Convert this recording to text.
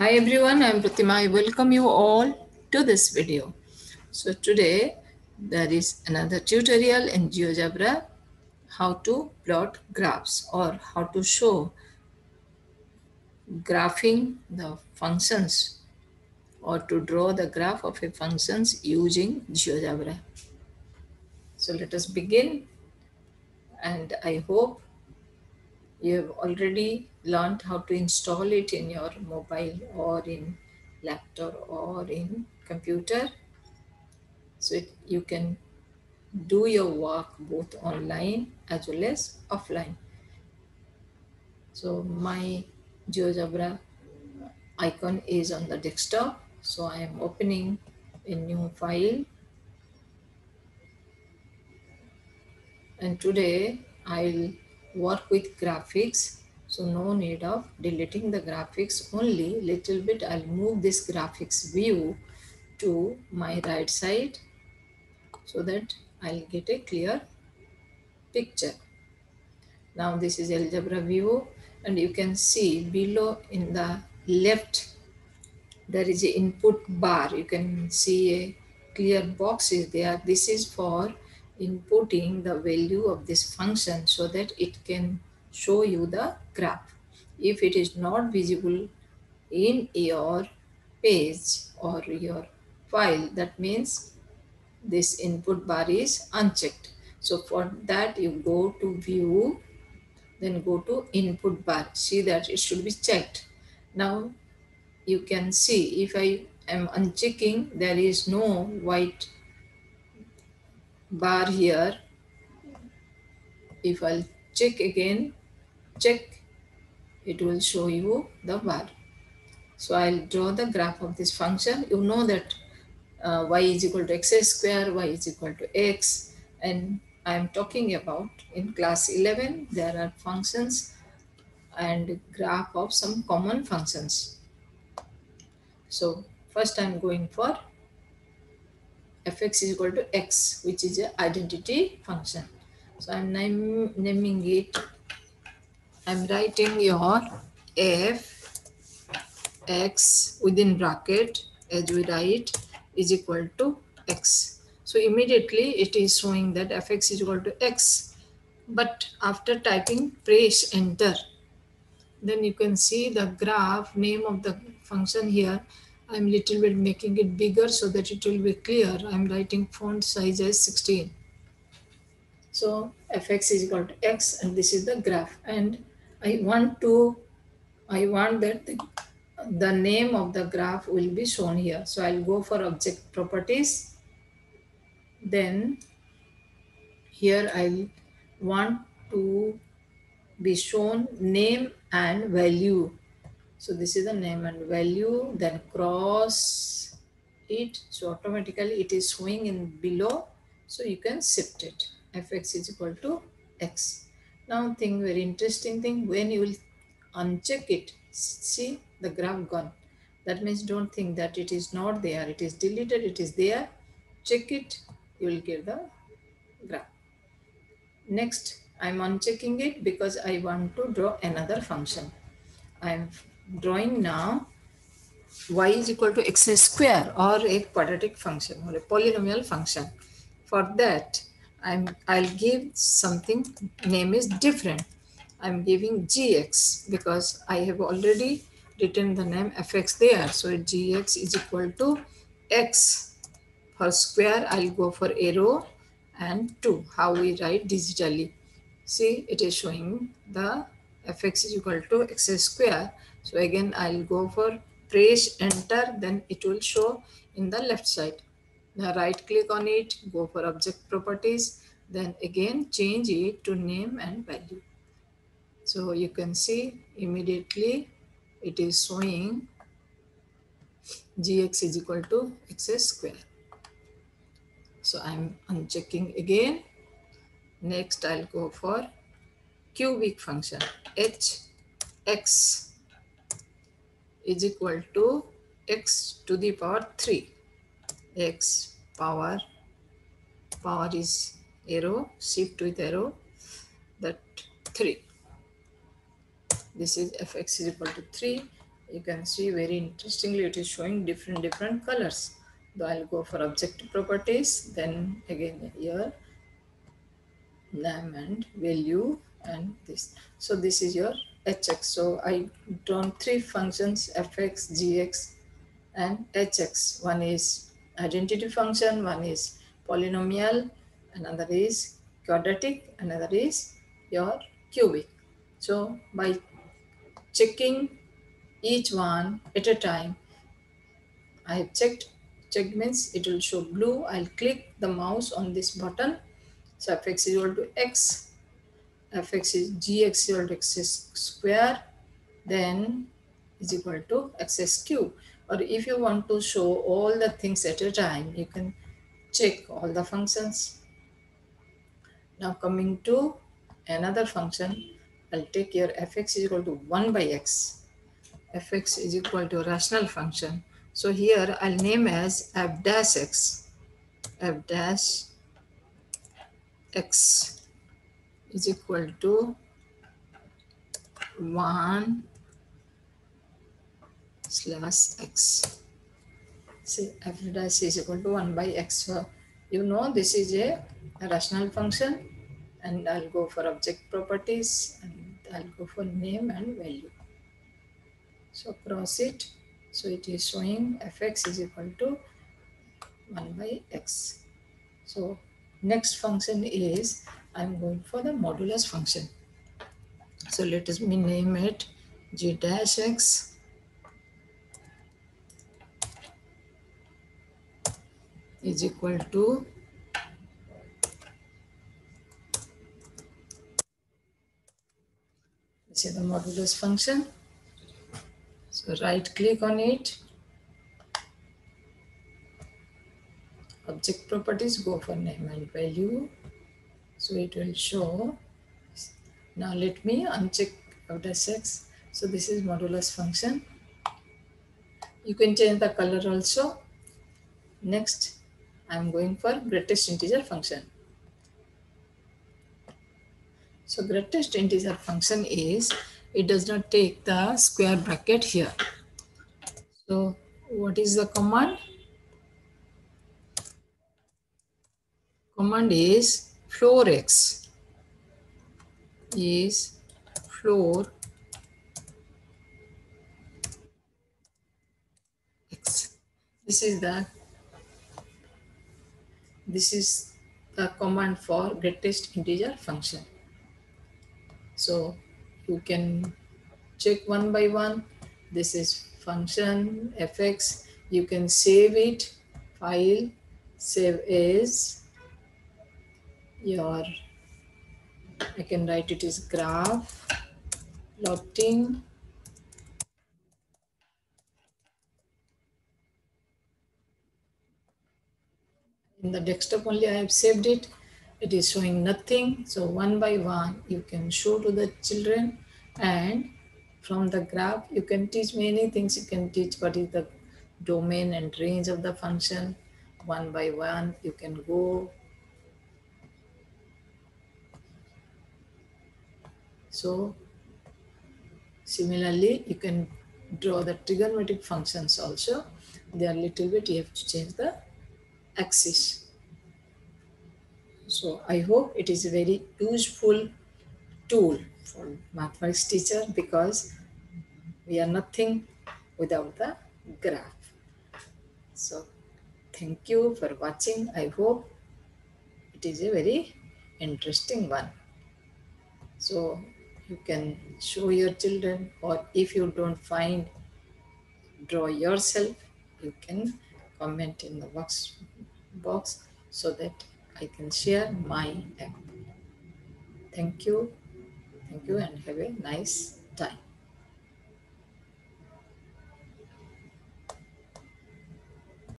Hi everyone, I'm Pratima. I welcome you all to this video. So today there is another tutorial in GeoGebra how to plot graphs or how to show graphing the functions or to draw the graph of a functions using GeoGebra. So let us begin and I hope you have already learned how to install it in your mobile or in laptop or in computer. So it, you can do your work both online as well as offline. So my GeoGebra uh, icon is on the desktop. So I am opening a new file. And today I'll work with graphics so no need of deleting the graphics. Only little bit I'll move this graphics view to my right side so that I'll get a clear picture. Now this is algebra view and you can see below in the left there is a input bar. You can see a clear box is there. This is for inputting the value of this function so that it can show you the graph. If it is not visible in your page or your file, that means this input bar is unchecked. So for that you go to view, then go to input bar. See that it should be checked. Now you can see if I am unchecking, there is no white bar here if I'll check again check it will show you the bar so I'll draw the graph of this function. You know that uh, y is equal to x square y is equal to x. And I am talking about in class 11 there are functions and graph of some common functions. So first I'm going for fx is equal to x, which is an identity function. So I'm naming it, I'm writing your f x within bracket as we write is equal to x. So immediately it is showing that fx is equal to x. But after typing press enter, then you can see the graph name of the function here I'm little bit making it bigger so that it will be clear. I'm writing font size as 16. So fx is equal to x and this is the graph. And I want to, I want that the, the name of the graph will be shown here. So I'll go for object properties. Then here I want to be shown name and value so this is the name and value, then cross it. So automatically it is showing in below. So you can shift it. fx is equal to x. Now thing very interesting thing when you will uncheck it, see the graph gone. That means don't think that it is not there. It is deleted. It is there. Check it. You will get the graph. Next, I'm unchecking it because I want to draw another function. I'm drawing now y is equal to x square or a quadratic function or a polynomial function. For that, I'm, I'll give something name is different. I'm giving gx because I have already written the name fx there. So gx is equal to x. For square, I'll go for arrow and 2, how we write digitally. See, it is showing the fx is equal to x square so again, I'll go for press enter, then it will show in the left side. Now right click on it, go for object properties, then again change it to name and value. So you can see immediately it is showing gx is equal to x square. So I'm unchecking again. Next I'll go for cubic function h x is equal to x to the power 3 x power power is arrow shift with arrow that 3 this is fx is equal to 3 you can see very interestingly it is showing different different colors. So I'll go for objective properties, then again here name and value and this. So this is your hx. So I drawn three functions fx, gx and hx. One is identity function, one is polynomial, another is quadratic, another is your cubic. So by checking each one at a time, I have checked, check means it will show blue. I'll click the mouse on this button. So fx is equal to x, fx is gx is equal to x square, then is equal to x cube. Or if you want to show all the things at a time, you can check all the functions. Now coming to another function, I'll take here fx is equal to 1 by x. fx is equal to a rational function. So here I'll name as f dash x. f dash x is equal to 1 slash x. See f dash is equal to 1 by x. So you know this is a, a rational function and I'll go for object properties and I'll go for name and value. So cross it. So it is showing fx is equal to 1 by x. So next function is I'm going for the modulus function. So let us me name it g dash x is equal to is the modulus function. So right click on it. Object properties go for name and value. So it will show. Now let me uncheck the sex. So this is modulus function. You can change the color also. Next, I'm going for greatest integer function. So greatest integer function is, it does not take the square bracket here. So what is the command? Command is floor x is floor x. This is the this is the command for greatest integer function. So you can check one by one. This is function fx. You can save it, file, save as your, I can write it as graph, plotting, in the desktop only I have saved it. It is showing nothing. So one by one, you can show to the children and from the graph, you can teach many things. You can teach what is the domain and range of the function. One by one, you can go. So similarly, you can draw the trigonometric functions also. They are little bit, you have to change the axis. So I hope it is a very useful tool for mathematics teacher because we are nothing without the graph. So thank you for watching. I hope it is a very interesting one. So you can show your children or if you don't find draw yourself, you can comment in the box, box so that I can share my app. Thank you. Thank you and have a nice time.